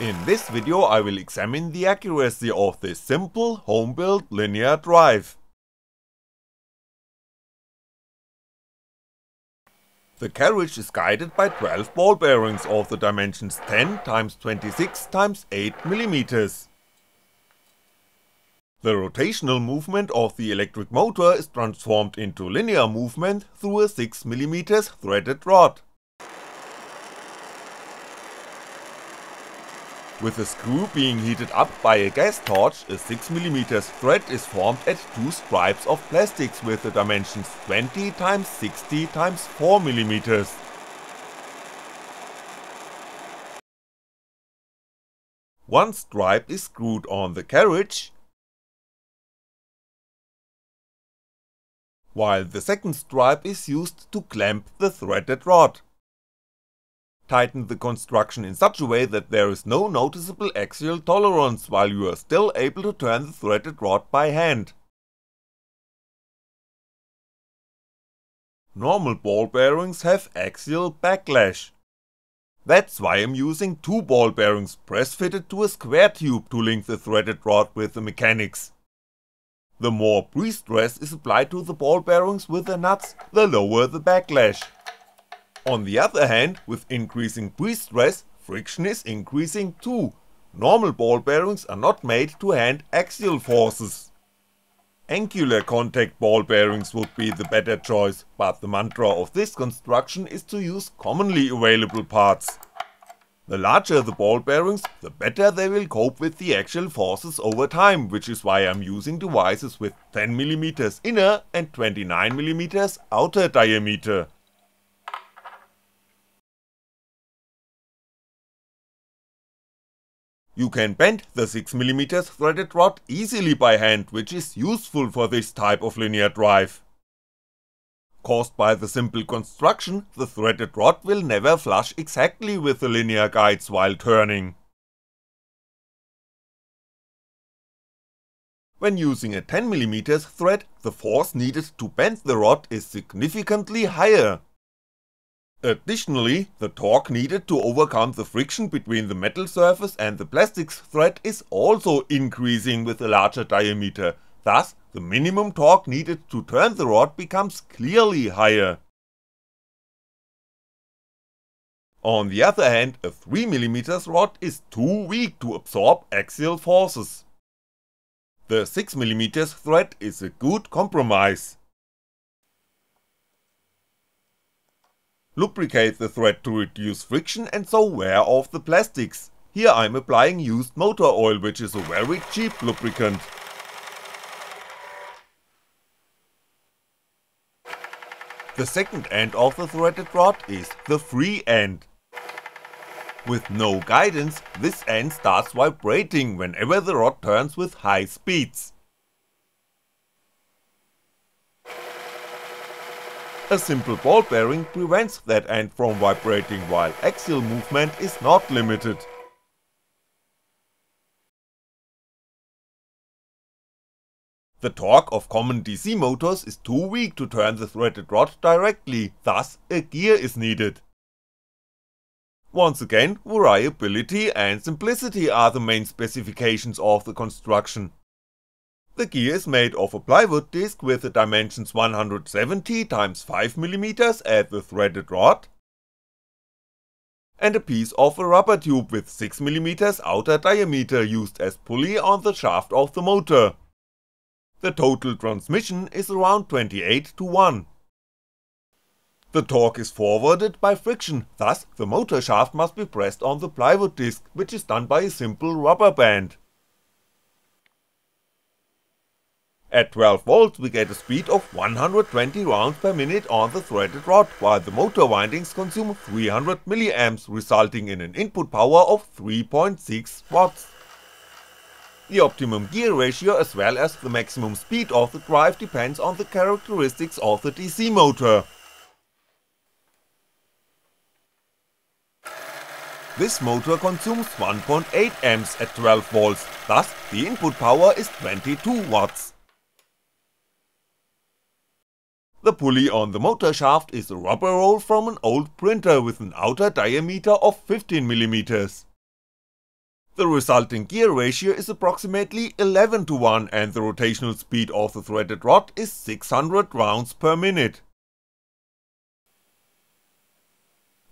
In this video I will examine the accuracy of this simple home-built linear drive. The carriage is guided by 12 ball bearings of the dimensions 10 x 26 x 8mm. The rotational movement of the electric motor is transformed into linear movement through a 6mm threaded rod. With the screw being heated up by a gas torch, a 6mm thread is formed at two stripes of plastics with the dimensions 20 x 60 x 4mm. One stripe is screwed on the carriage, while the second stripe is used to clamp the threaded rod tighten the construction in such a way that there is no noticeable axial tolerance while you are still able to turn the threaded rod by hand. Normal ball bearings have axial backlash. That's why I'm using two ball bearings press fitted to a square tube to link the threaded rod with the mechanics. The more pre-stress is applied to the ball bearings with the nuts, the lower the backlash. On the other hand, with increasing pre-stress, friction is increasing too, normal ball bearings are not made to hand axial forces. Angular contact ball bearings would be the better choice, but the mantra of this construction is to use commonly available parts. The larger the ball bearings, the better they will cope with the axial forces over time, which is why I'm using devices with 10mm inner and 29mm outer diameter. You can bend the 6mm threaded rod easily by hand which is useful for this type of linear drive. Caused by the simple construction, the threaded rod will never flush exactly with the linear guides while turning. When using a 10mm thread, the force needed to bend the rod is significantly higher, Additionally, the torque needed to overcome the friction between the metal surface and the plastics thread is also increasing with a larger diameter, thus the minimum torque needed to turn the rod becomes clearly higher. On the other hand, a 3mm rod is too weak to absorb axial forces. The 6mm thread is a good compromise. Lubricate the thread to reduce friction and so wear off the plastics. Here I'm applying used motor oil which is a very cheap lubricant. The second end of the threaded rod is the free end. With no guidance, this end starts vibrating whenever the rod turns with high speeds. A simple ball bearing prevents that end from vibrating while axial movement is not limited. The torque of common DC motors is too weak to turn the threaded rod directly, thus a gear is needed. Once again, variability and simplicity are the main specifications of the construction. The gear is made of a plywood disc with the dimensions 170 x 5mm at the threaded rod, and a piece of a rubber tube with 6mm outer diameter used as pulley on the shaft of the motor. The total transmission is around 28 to 1. The torque is forwarded by friction, thus the motor shaft must be pressed on the plywood disc, which is done by a simple rubber band. At 12V we get a speed of 120 rounds per minute on the threaded rod, while the motor windings consume 300mA resulting in an input power of 3.6W. The optimum gear ratio as well as the maximum speed of the drive depends on the characteristics of the DC motor. This motor consumes 1.8A at 12V, thus the input power is 22W. The pulley on the motor shaft is a rubber roll from an old printer with an outer diameter of 15mm. The resulting gear ratio is approximately 11 to 1 and the rotational speed of the threaded rod is 600 rounds per minute.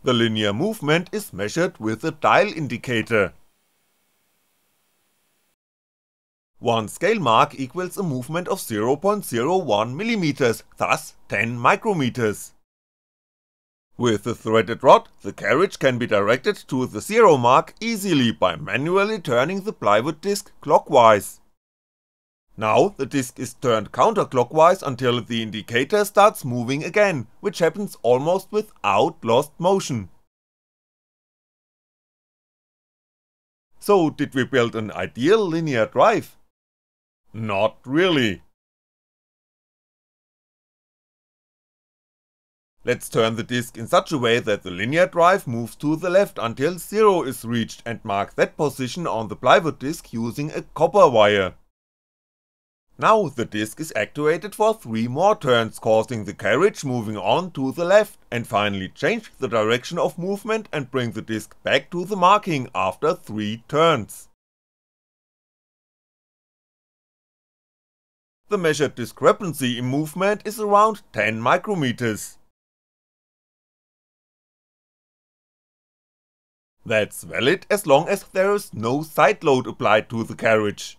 The linear movement is measured with a dial indicator. One scale mark equals a movement of 0.01mm, thus 10 micrometers. With the threaded rod, the carriage can be directed to the zero mark easily by manually turning the plywood disc clockwise. Now the disc is turned counterclockwise until the indicator starts moving again, which happens almost without lost motion. So did we build an ideal linear drive? Not really. Let's turn the disk in such a way that the linear drive moves to the left until 0 is reached and mark that position on the plywood disk using a copper wire. Now the disk is actuated for 3 more turns causing the carriage moving on to the left and finally change the direction of movement and bring the disk back to the marking after 3 turns. The measured discrepancy in movement is around 10 micrometers. That's valid as long as there is no side load applied to the carriage.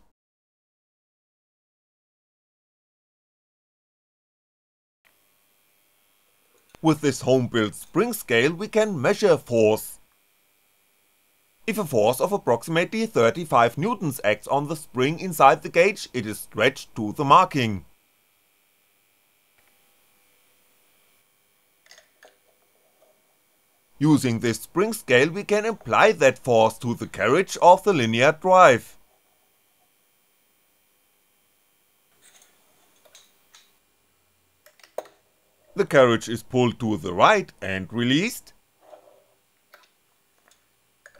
With this home-built spring scale we can measure force. If a force of approximately 35 newtons acts on the spring inside the gauge, it is stretched to the marking. Using this spring scale we can apply that force to the carriage of the linear drive. The carriage is pulled to the right and released,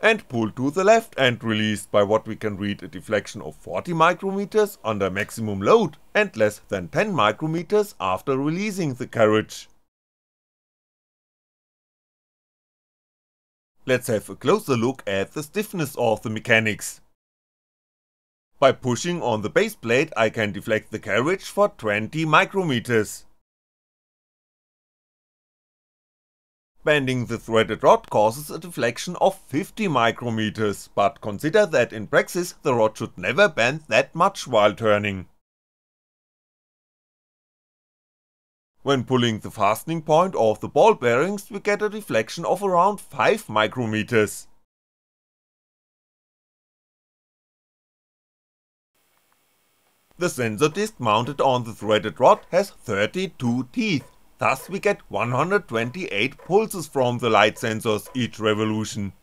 and pulled to the left and released by what we can read a deflection of 40 micrometers under maximum load and less than 10 micrometers after releasing the carriage. Let's have a closer look at the stiffness of the mechanics. By pushing on the base plate I can deflect the carriage for 20 micrometers. Bending the threaded rod causes a deflection of 50 micrometers, but consider that in praxis the rod should never bend that much while turning. When pulling the fastening point of the ball bearings we get a deflection of around 5 micrometers. The sensor disc mounted on the threaded rod has 32 teeth, thus we get 128 pulses from the light sensors each revolution.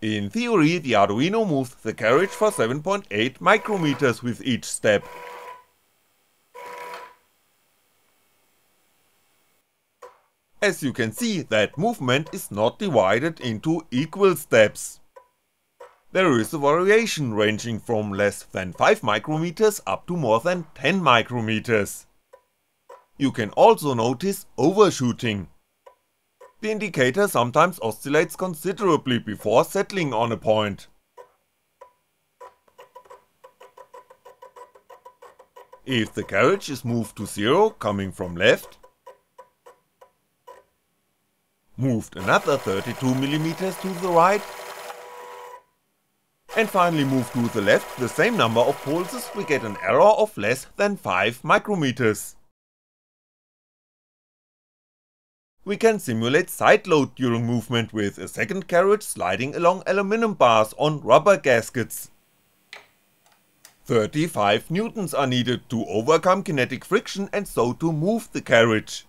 In theory the Arduino moves the carriage for 7.8 micrometers with each step, As you can see, that movement is not divided into equal steps. There is a variation ranging from less than 5 micrometers up to more than 10 micrometers. You can also notice overshooting. The indicator sometimes oscillates considerably before settling on a point. If the carriage is moved to 0 coming from left, moved another 32mm to the right, and finally move to the left the same number of pulses we get an error of less than 5 micrometers. We can simulate side load during movement with a second carriage sliding along aluminum bars on rubber gaskets. 35 newtons are needed to overcome kinetic friction and so to move the carriage.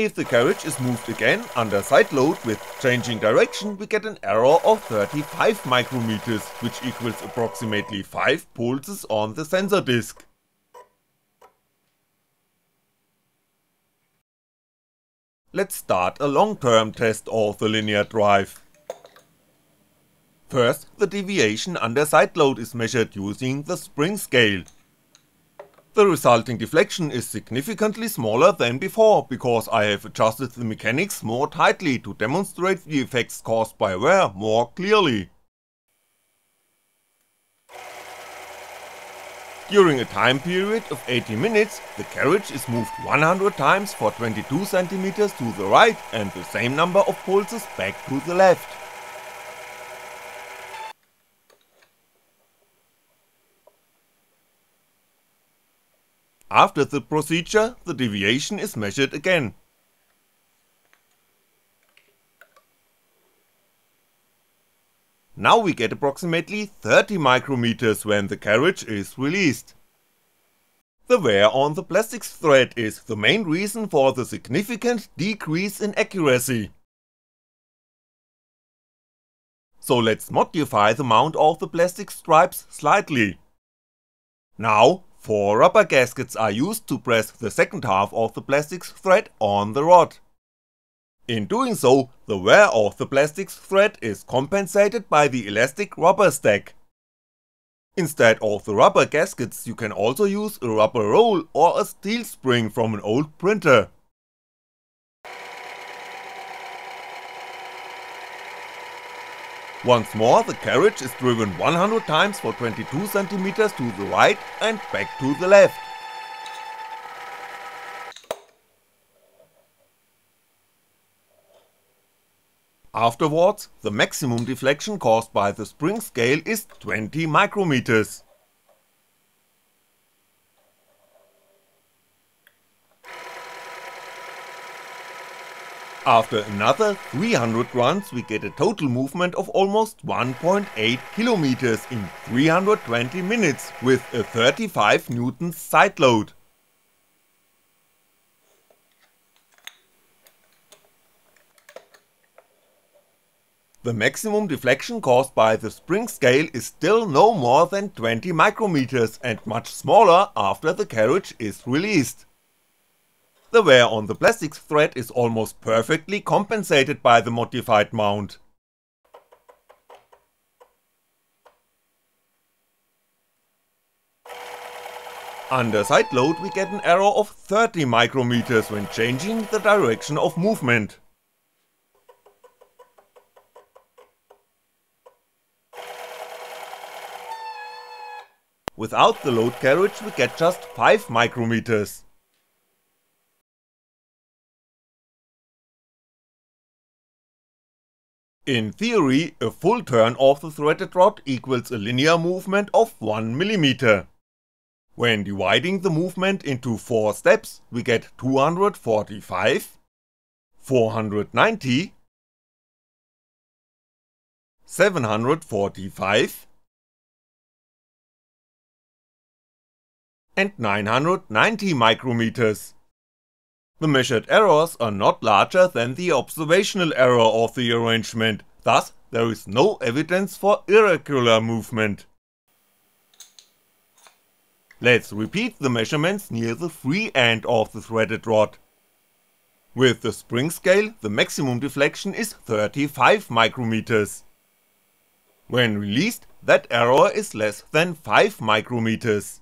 If the carriage is moved again under side load with changing direction we get an error of 35 micrometers, which equals approximately 5 pulses on the sensor disk. Let's start a long-term test of the linear drive. First, the deviation under side load is measured using the spring scale. The resulting deflection is significantly smaller than before, because I have adjusted the mechanics more tightly to demonstrate the effects caused by wear more clearly. During a time period of 80 minutes, the carriage is moved 100 times for 22cm to the right and the same number of pulses back to the left. After the procedure, the deviation is measured again. Now we get approximately 30 micrometers when the carriage is released. The wear on the plastics thread is the main reason for the significant decrease in accuracy. So let's modify the mount of the plastic stripes slightly. Now Four rubber gaskets are used to press the second half of the plastics thread on the rod. In doing so, the wear of the plastics thread is compensated by the elastic rubber stack. Instead of the rubber gaskets you can also use a rubber roll or a steel spring from an old printer. Once more the carriage is driven 100 times for 22cm to the right and back to the left. Afterwards, the maximum deflection caused by the spring scale is 20 micrometers. After another 300 runs we get a total movement of almost 1.8 km in 320 minutes with a 35 newtons side load. The maximum deflection caused by the spring scale is still no more than 20 micrometers and much smaller after the carriage is released. The wear on the plastics thread is almost perfectly compensated by the modified mount. Under side load we get an error of 30 micrometers when changing the direction of movement. Without the load carriage we get just 5 micrometers. In theory, a full turn of the threaded rod equals a linear movement of 1mm. When dividing the movement into 4 steps, we get 245, 490, 745, and 990 micrometers. The measured errors are not larger than the observational error of the arrangement, thus there is no evidence for irregular movement. Let's repeat the measurements near the free end of the threaded rod. With the spring scale the maximum deflection is 35 micrometers. When released that error is less than 5 micrometers.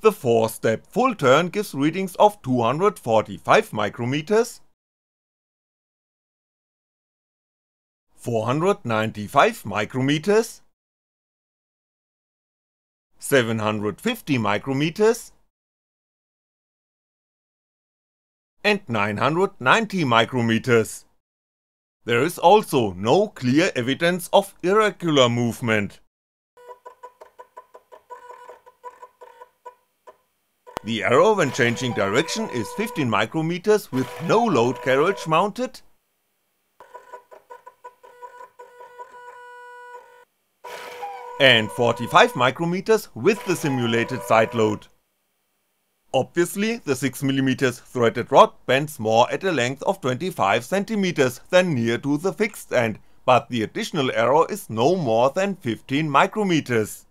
The 4 step full turn gives readings of 245 micrometers, 495 micrometers, 750 micrometers, and 990 micrometers. There is also no clear evidence of irregular movement. The error when changing direction is 15 micrometers with no load carriage mounted, and 45 micrometers with the simulated side load. Obviously the 6mm threaded rod bends more at a length of 25cm than near to the fixed end, but the additional error is no more than 15 micrometers.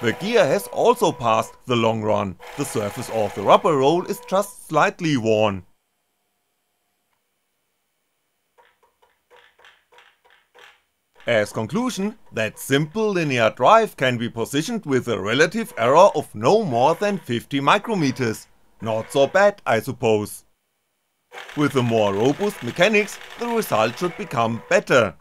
The gear has also passed the long run, the surface of the rubber roll is just slightly worn. As conclusion, that simple linear drive can be positioned with a relative error of no more than 50 micrometers, not so bad I suppose. With a more robust mechanics, the result should become better.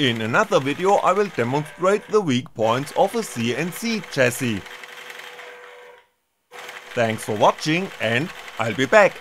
In another video I will demonstrate the weak points of a CNC chassis. Thanks for watching and I'll be back